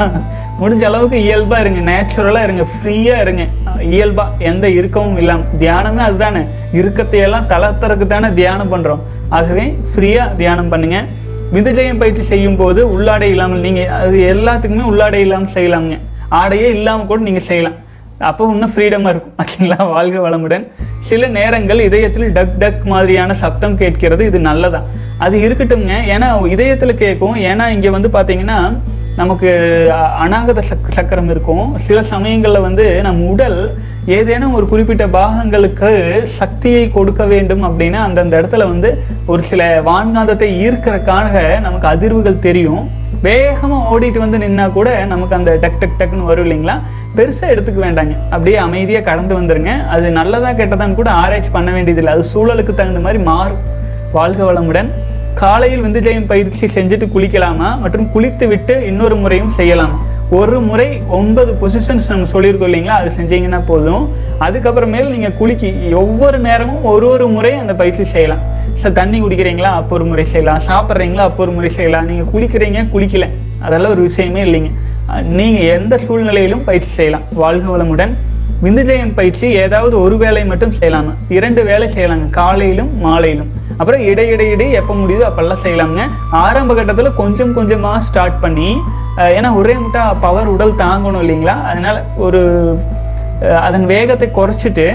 முடிஞ்ச அளவுக்கு இயல்பா இருங்க. நேச்சுரலா இருங்க. ஃப்ரீயா இருங்க. இயல்பாக இயல்பா எந்த இறுக்கமும் இல்லாம. தியானமே அதுதானே. இருக்கத்தையெல்லாம் தளர்த்துறதுக்கு தானே தியானம் பண்றோம். ஆகவே ஃப்ரீயா தியானம் பண்ணுங்க. விந்துஜயம் பயிற்சி செய்யும் போது உள்ளாடை இல்லாமல் நீங்க அது எல்லாத்துக்குமே உள்ளாடை இல்லாமல் செய்யலாமுங்க. ஆடையே இல்லாமல் கூட நீங்க செய்யலாம். அப்போ இன்னும் ஃப்ரீடமாக இருக்கும். ஓகேங்களா வாழ்க வளமுடன். சில நேரங்கள் இதயத்தில் டக் டக் மாதிரியான சப்தம் கேட்கிறது இது நல்லதான். அது இருக்கட்டும்ங்க. ஏன்னா இதயத்தில் கேட்கும். ஏன்னா இங்கே வந்து பார்த்தீங்கன்னா நமக்கு அநாகத சக் சக்கரம் இருக்கும். சில சமயங்களில் வந்து நம் உடல் ஏதேனும் ஒரு குறிப்பிட்ட பாகங்களுக்கு சக்தியை கொடுக்க வேண்டும் அப்படின்னா அந்தந்த இடத்துல வந்து ஒரு சில வான்காந்தத்தை ஈர்க்கிறக்காக நமக்கு அதிர்வுகள் தெரியும். வேகமாக ஓடிட்டு வந்து நின்னா கூட நமக்கு அந்த டக் டக் டக்குன்னு வரும் இல்லைங்களா? பெருசாக எடுத்துக்க வேண்டாங்க. அப்படியே அமைதியாக கடந்து வந்துருங்க. அது நல்லதாக கெட்டதான்னு கூட ஆராய்ச்சி பண்ண வேண்டியதில்லை. அது சூழலுக்கு தகுந்த மாதிரி மாறும். வாழ்க வளமுடன். காலையில் விந்துஜயம் பயிற்சி செஞ்சுட்டு குளிக்கலாமா? மற்றும் குளித்து விட்டு இன்னொரு முறையும் செய்யலாமா? ஒரு முறை ஒன்பது பொசிஷன்ஸ் நம்ம சொல்லியிருக்கோம் இல்லைங்களா? அது செஞ்சீங்கன்னா போதும். அதுக்கப்புறமேல் நீங்கள் குளிக்கி ஒவ்வொரு நேரமும் ஒரு ஒரு முறை அந்த பயிற்சி செய்யலாம். சார் தண்ணி குடிக்கிறீங்களா? அப்போ ஒரு முறை செய்யலாம். சாப்பிட்றீங்களா? அப்போ ஒரு முறை செய்யலாம். நீங்கள் குளிக்கிறீங்க குளிக்கல. அதெல்லாம் ஒரு விஷயமே இல்லைங்க. நீங்கள் எந்த சூழ்நிலையிலும் பயிற்சி செய்யலாம். வாழ்க வளமுடன். விந்துஜயம் பயிற்சி ஏதாவது ஒரு வேலை மட்டும் செய்யலாம இரண்டு வேலை செய்யலாங்க. காலையிலும் மாலையிலும். அப்புறம் இடையிடையிடையே எப்போ முடியுதோ அப்பெல்லாம் செய்யலாங்க ஆரம்ப கட்டத்தில் கொஞ்சம் கொஞ்சமாக ஸ்டார்ட் பண்ணி ஏன்னா ஒரே முட்டா பவர் உடல் தாங்கணும் இல்லைங்களா? அதனால ஒரு அதன் வேகத்தை குறைச்சிட்டு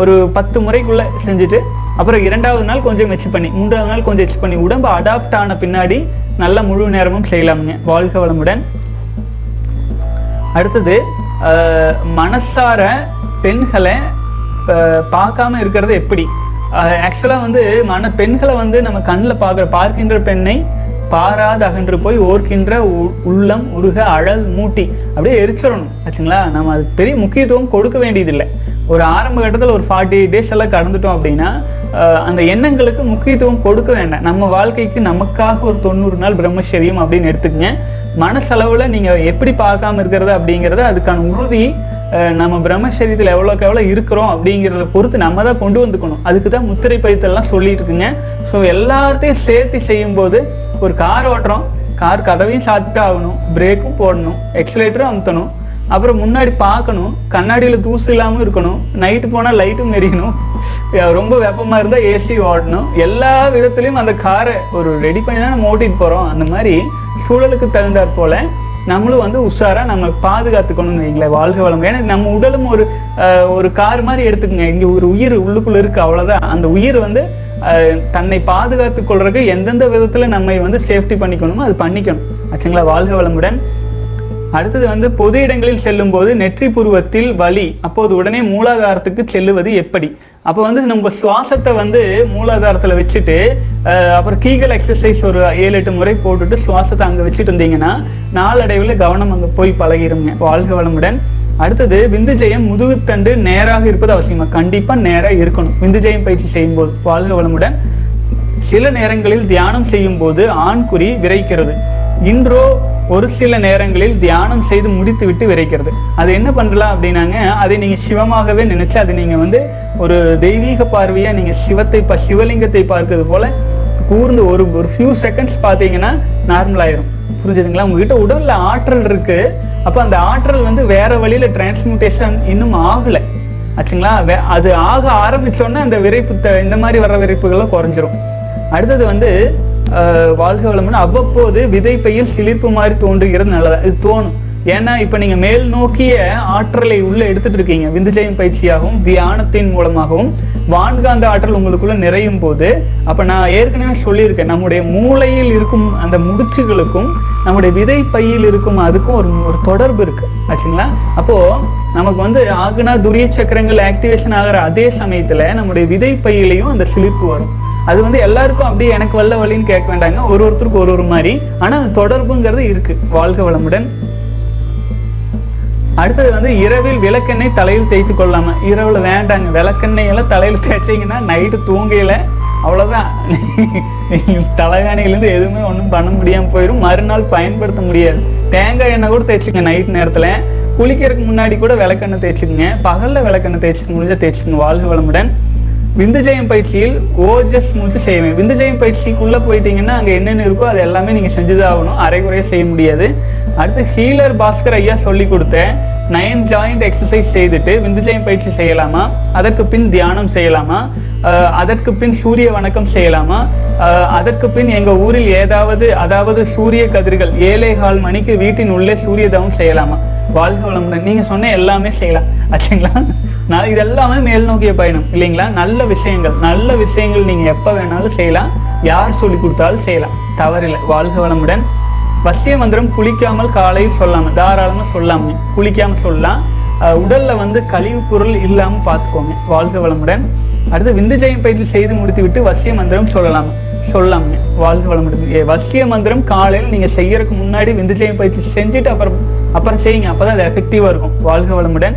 ஒரு பத்து முறைக்குள்ள செஞ்சுட்டு அப்புறம் இரண்டாவது நாள் கொஞ்சம் வச்சு பண்ணி மூன்றாவது நாள் கொஞ்சம் வச்சு பண்ணி உடம்பு அடாப்ட் ஆன பின்னாடி நல்ல முழு நேரமும் செய்யலாமுங்க. வாழ்க வளமுடன். அடுத்தது மனசார பெண்களை பார்க்காம இருக்கிறது எப்படி? ஆக்சுவலாக வந்து மன பெண்களை வந்து நம்ம கண்ணில் பார்க்குற பார்க்கின்ற பெண்ணை பாராது அகன்று போய் ஓர்க்கின்ற உ- உள்ளம் உருக அழல் மூட்டி அப்படியே எரிச்சிடணும். ஆச்சுங்களா? நம்ம அதுக்கு பெரிய முக்கியத்துவம் கொடுக்க வேண்டியதில்லை. ஒரு ஆரம்ப கட்டத்தில் ஒரு ஃபார்ட்டி எயிட் டேஸ் எல்லாம் கடந்துட்டோம் அப்படின்னா அந்த எண்ணங்களுக்கு முக்கியத்துவம் கொடுக்க வேண்டாம். நம்ம வாழ்க்கைக்கு நமக்காக ஒரு தொண்ணூறு நாள் பிரம்மச்சரியம் அப்படின்னு எடுத்துக்கங்க. மனசளவில் நீங்கள் எப்படி பார்க்காம இருக்கிறது அப்படிங்கிறத அதுக்கான உறுதி நம்ம பிரம்மசரீரத்தில் எவ்வளோக்கு எவ்வளோ இருக்கிறோம் அப்படிங்கிறத பொறுத்து நம்ம தான் கொண்டு வந்துக்கணும். அதுக்கு தான் முத்திரை பயிற்சியெல்லாம் சொல்லிட்டு இருக்குங்க ஸோ எல்லாத்தையும் சேர்த்து செய்யும்போது ஒரு கார் ஓட்டுறோம். கார் கதவையும் சாத்திட்டு ஆகணும். பிரேக்கும் போடணும். எக்ஸலேட்டரும் அமுத்தணும். அப்புறம் முன்னாடி பார்க்கணும் கண்ணாடியில் தூசு இல்லாமல் இருக்கணும் நைட்டு போனால் லைட்டும் எரியணும். ரொம்ப வெப்பமாக இருந்தால் ஏசி ஓடணும் எல்லா விதத்துலேயும் அந்த காரை ஒரு ரெடி பண்ணி தான் நம்ம ஓட்டிகிட்டு போகிறோம் அந்த மாதிரி சூழலுக்கு தகுந்தாற் போல் நம்மளும் வந்து உஷாராக நம்ம பாதுகாத்துக்கணும்னு வைங்களேன் வாழ்க வளம் ஏன்னா நம்ம உடலும் ஒரு ஒரு கார் மாதிரி எடுத்துக்கோங்க. இங்கே ஒரு உயிர் உள்ளுக்குள்ளே இருக்குது அவ்வளோதான் அந்த உயிர் வந்து தன்னை பாதுகாத்துக் கொள்றதுக்கு எந்தெந்த விதத்தில் நம்மை வந்து சேஃப்டி பண்ணிக்கணுமோ அது பண்ணிக்கணும். ஆச்சுங்களா? வாழ்க வளமுடன். அடுத்தது வந்து பொது இடங்களில் செல்லும் போது நெற்றி புருவத்தில் வலி அப்போது உடனே மூலாதாரத்துக்கு செல்லுவது எப்படி? அப்போ வந்து நம்ம சுவாசத்தை வந்து மூலாதாரத்தில் வச்சுட்டு அப்புறம் கீகல் எக்ஸசைஸ் ஒரு ஏழு எட்டு முறை போட்டுட்டு சுவாசத்தை அங்கே வச்சுட்டு இருந்தீங்கன்னா நாளடைவில் கவனம் அங்கே போய் பழகிருங்க. வாழ்க வளமுடன். அடுத்தது விந்துஜெயம் முதுகுத்தண்டு நேராக இருப்பது அவசியமா. கண்டிப்பாக நேராக இருக்கணும். விந்துஜெயம் பயிற்சி செய்யும்போது. வாழ்க வளமுடன். சில நேரங்களில் தியானம் செய்யும் போது ஆண்குறி விரைக்கிறது. இன்றோ ஒரு சில நேரங்களில் தியானம் செய்து முடித்து விட்டு விரைக்கிறது. அது என்ன பண்ணலாம் அப்படின்னாங்க அதை நீங்கள் சிவமாகவே நினச்சி அதை நீங்கள் வந்து ஒரு தெய்வீக பார்வையாக நீங்கள் சிவத்தை ப சிவலிங்கத்தை பார்க்கறது போல் கூர்ந்து ஒரு ஒரு ஃபியூ செகண்ட்ஸ் பார்த்தீங்கன்னா நார்மலாயிரும் புரிஞ்சுதுங்களா? உங்ககிட்ட உடலில் ஆற்றல் இருக்குது அப்போ அந்த ஆற்றல் வந்து வேற வழியில் டிரான்ஸ்மியூட்டேஷன் இன்னும் ஆகலை. ஆச்சுங்களா? வே- அது ஆக ஆரம்பித்தோன்னே அந்த விரைப்பு த- இந்த மாதிரி வர்ற விரைப்புகள்லாம் குறைஞ்சிரும். அடுத்தது வந்து வாழ்க வளமுன்னு அவ்வப்போது விதைப்பையில் சிலிர்ப்பு மாதிரி தோன்றுகிறது நல்லதா? இது தோணும். ஏன்னா இப்ப நீங்க மேல் நோக்கிய ஆற்றலை உள்ள எடுத்துட்டு இருக்கீங்க. விந்துஜயம் பயிற்சியாகவும் தியானத்தின் மூலமாகவும் வான்காந்த ஆற்றல் உங்களுக்குள்ள நிறையும் போது அப்ப நான் ஏற்கனவே சொல்லியிருக்கேன் நம்முடைய மூளையில் இருக்கும் அந்த முடிச்சுகளுக்கும் நம்முடைய விதை பையில் இருக்கும் அதுக்கும் ஒரு ஒரு தொடர்பு இருக்கு. ஆச்சுங்களா? அப்போ நமக்கு வந்து ஆகுனா துரிய சக்கரங்கள் ஆக்டிவேஷன் ஆகிற அதே சமயத்துல நம்முடைய விதை பையிலையும் அந்த சிலிர்ப்பு வரும். அது வந்து எல்லாருக்கும் அப்படியே எனக்கு வல்ல வழின்னு கேட்க வேண்டாங்க. ஒரு ஒருத்தருக்கு ஒரு ஒரு மாதிரி. ஆனா அந்த தொடர்புங்கிறது இருக்கு. வாழ்க வளமுடன். அடுத்தது வந்து இரவில் விளக்கெண்ணெய் தலையில் தேய்த்து கொள்ளாம. இரவுல வேண்டாங்க. விளக்கெண்ணெய் எல்லாம் தலையில் தேய்ச்சிங்கன்னா நைட்டு தூங்கையில அவ்வளவுதான். தலைகாணிலேருந்து எதுவுமே ஒன்றும் பண்ண முடியாம போயிடும் மறுநாள் பயன்படுத்த முடியாது. தேங்காய் எண்ணெய் கூட தேய்ச்சிங்க நைட் நேரத்துல. குளிக்கிறதுக்கு முன்னாடி கூட விளக்கெண்ணெய் தேய்ச்சிக்கோங்க. பகலில் விளக்கெண்ணெய் தேய்ச்சிக்க முடிஞ்சால் தேய்ச்சிக்கோங்க. வாழ்க வளமுடன். விந்துஜயம் பயிற்சியில் ஓஜஸ் மூச்சு செய்வேன். விந்துஜயம் பயிற்சிக்குள்ள போயிட்டீங்கன்னா அங்க என்னென்ன இருக்கோ அது எல்லாமே நீங்க செஞ்சுதான் ஆகணும் அரைகுறையா செய்ய முடியாது. அடுத்து ஹீலர் பாஸ்கர் ஐயா சொல்லி கொடுத்த நயன் ஜாயிண்ட் எக்ஸசைஸ் செய்துட்டு விந்துஜயம் பயிற்சி செய்யலாமா? அதற்கு பின் தியானம் செய்யலாமா? அதற்கு பின் சூரிய வணக்கம் செய்யலாமா? அதற்கு பின் எங்க ஊரில் ஏதாவது அதாவது சூரிய கதிர்கள் ஏழை கால் மணிக்கு வீட்டின் உள்ளே சூரிய தவம் செய்யலாமா? வாழ்க வளமுடன். நீங்க சொன்ன எல்லாமே செய்யலாம். ஆச்சுங்களா? நான் இது எல்லாமே மேல் நோக்கிய பயணம். இல்லைங்களா? நல்ல விஷயங்கள். நல்ல விஷயங்கள் நீங்க எப்ப வேணாலும் செய்யலாம். யார் சொல்லி கொடுத்தாலும் செய்யலாம். தவறில்லை. வாழ்க வளமுடன். வசிய மந்திரம் குளிக்காமல் காலையில் சொல்லாம தாராளமா சொல்லாம குளிக்காம சொல்லலாம். அஹ் உடல்ல வந்து கழிவு பொருள் இல்லாம பார்த்துக்கோங்க. வாழ்க வளமுடன். அடுத்து விந்துஜயம் பயிற்சி செய்து முடித்து விட்டு வசிய மந்திரம் சொல்லலாம். சொல்லாங்க வாழ்க வளமுடன். வசிய மந்திரம் காலையில் நீங்க செய்யறதுக்கு முன்னாடி விந்துஜயம் பயிற்சி செஞ்சுட்டு அப்புறம் அப்புறம் செய்யுங்க. அப்பதான் அது எஃபெக்டிவா இருக்கும். வாழ்க வளமுடன்.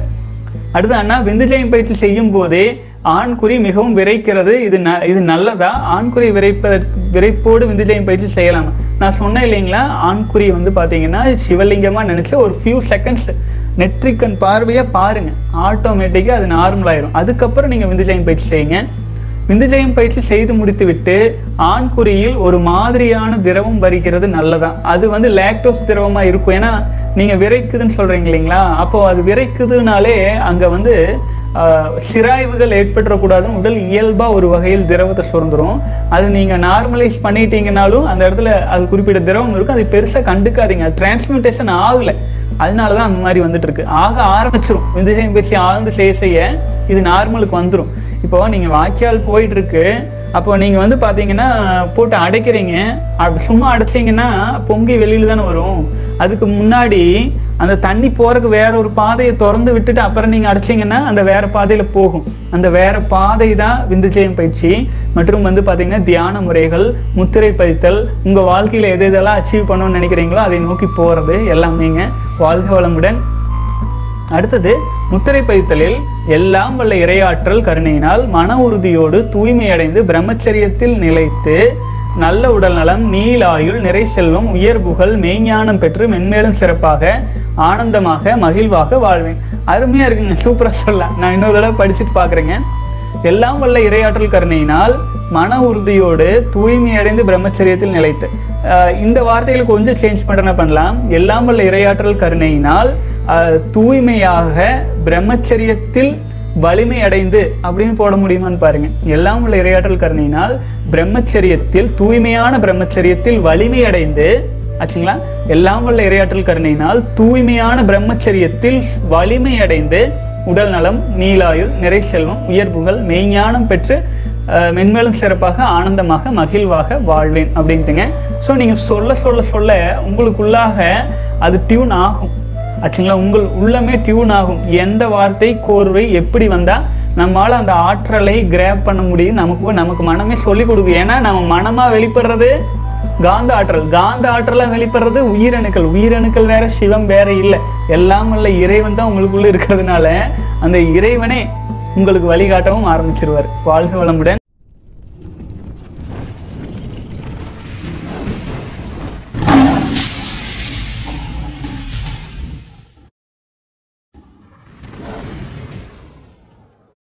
அடுத்து அண்ணா விந்துஜயம் பயிற்சி செய்யும் போதே ஆண்குறி மிகவும் விரைக்கிறது. இது ந இது நல்லதா? ஆண்குறி விரைப்பதற்கு விரைப்போடு விந்துஜயம் பயிற்சி செய்யலாமா? நான் சொன்னேன் இல்லைங்களா ஆண்குறி வந்து பார்த்தீங்கன்னா சிவலிங்கமா நினைச்சு ஒரு ஃபியூ செகண்ட்ஸ் நெற்றிக்கண் பார்வையா பாருங்க. ஆட்டோமேட்டிக்காக அது நார்மல் ஆயிரும். அதுக்கப்புறம் நீங்க விந்துஜயம் பயிற்சி செய்யுங்க. விந்துஜயம் பயிற்சி செய்து முடித்துவிட்டு ஆண்குறியில் ஒரு மாதிரியான திரவம் வருகிறது நல்லதான் அது வந்து லாக்டோஸ் திரவமா இருக்கும். ஏன்னா நீங்க விரைக்குதுன்னு சொல்றீங்க இல்லைங்களா? அப்போ அது விரைக்குதுனாலே அங்க வந்து சிராய்வுகள் ஏற்பட்டுறக்கூடாதுன்னு உடல் இயல்பாக ஒரு வகையில் திரவத்தை சுரந்துரும். அது நீங்கள் நார்மலைஸ் பண்ணிட்டீங்கனாலும் அந்த இடத்துல அது குறிப்பிட்ட திரவம் இருக்கும். அது பெருசாக கண்டுக்காதீங்க. அது டிரான்ஸ்மியூட்டேஷன் அதனால தான் அந்த மாதிரி வந்துட்டு இருக்கு. ஆக ஆரம்பிச்சிரும். விந்துசயம் பயிற்சி ஆழ்ந்து செய்ய செய்ய இது நார்மலுக்கு வந்துடும் இப்போ நீங்கள் வாய்க்கால் போயிட்டுருக்கு அப்போ நீங்கள் வந்து பார்த்தீங்கன்னா போட்டு அடைக்கிறீங்க. அப்படி சும்மா அடைச்சிங்கன்னா பொங்கி வெளியில் தானே வரும். அதுக்கு முன்னாடி அந்த தண்ணி போகிறதுக்கு வேற ஒரு பாதையை திறந்து விட்டுட்டு அப்புறம் நீங்கள் அடைச்சீங்கன்னா அந்த வேற பாதையில் போகும். அந்த வேற பாதை தான் விந்துஜயம் பயிற்சி. மற்றும் வந்து பார்த்தீங்கன்னா தியான முறைகள் முத்திரை பதித்தல் உங்கள் வாழ்க்கையில் எது எதெல்லாம் அச்சீவ் பண்ணணும்னு நினைக்கிறீங்களோ அதை நோக்கி போகிறது எல்லாமேங்க. வாழ்க வளமுடன். அடுத்தது முத்திரை பதித்தலில் எல்லாம் வல்ல இறையாற்றல் கருணையினால் மன உறுதியோடு தூய்மையடைந்து பிரம்மச்சரியத்தில் நிலைத்து நல்ல உடல் நலம் நீலாயுள் நிறை செல்வம் உயர் புகழ் மெய்ஞானம் பெற்று மென்மேலும் சிறப்பாக ஆனந்தமாக மகிழ்வாக வாழ்வேன். அருமையா இருக்குங்க சூப்பரா சொல்லலாம் நான் இன்னொரு தடவை படிச்சுட்டு பார்க்குறேங்க எல்லாம் வல்ல இறையாற்றல் கருணையினால் மன உறுதியோடு தூய்மையடைந்து பிரம்மச்சரியத்தில் நிலைத்து. இந்த வார்த்தைகளை கொஞ்சம் சேஞ்ச் பண்ண பண்ணலாம். எல்லாம் வல்ல இரையாற்றல் கருணையினால் தூய்மையாக பிரம்மச்சரியத்தில் வலிமை அடைந்து அப்படின்னு போட முடியுமான்னு பாருங்க. எல்லாம் உள்ள இரையாற்றல் கருணையினால் பிரம்மச்சரியத்தில் தூய்மையான பிரம்மச்சரியத்தில் வலிமை அடைந்து ஆச்சுங்களா? எல்லாம் உள்ள இரையாற்றல் கருணையினால் தூய்மையான பிரம்மச்சரியத்தில் வலிமை அடைந்து உடல் நலம் நீலாயுள் நிறை செல்வம் உயர் புகழ் மெய்ஞானம் பெற்று மென்மேலும் சிறப்பாக ஆனந்தமாக மகிழ்வாக வாழ்வேன் அப்படின்ட்டுங்க. ஸோ நீங்கள் சொல்ல சொல்ல சொல்ல உங்களுக்குள்ளாக அது டியூன் ஆகும். ஆச்சுங்களா? உங்கள் உள்ளமே டியூன் ஆகும். எந்த வார்த்தை கோர்வை எப்படி வந்தால் நம்மளால் அந்த ஆற்றலை கிராப் பண்ண முடியும்? நமக்கு நமக்கு மனமே சொல்லிக் கொடுக்கும். ஏன்னா நம்ம மனமா வெளிப்படுறது காந்த ஆற்றல். காந்த ஆற்றலா வெளிப்படுறது உயிரணுக்கள். உயிரணுக்கள் வேற சிவம் வேற இல்லை. எல்லாம் உள்ள இறைவன் தான் உங்களுக்குள்ளே இருக்கிறதுனால அந்த இறைவனே உங்களுக்கு வழிகாட்டவும் ஆரம்பிச்சிருவார். வாழ்க வளமுடன்.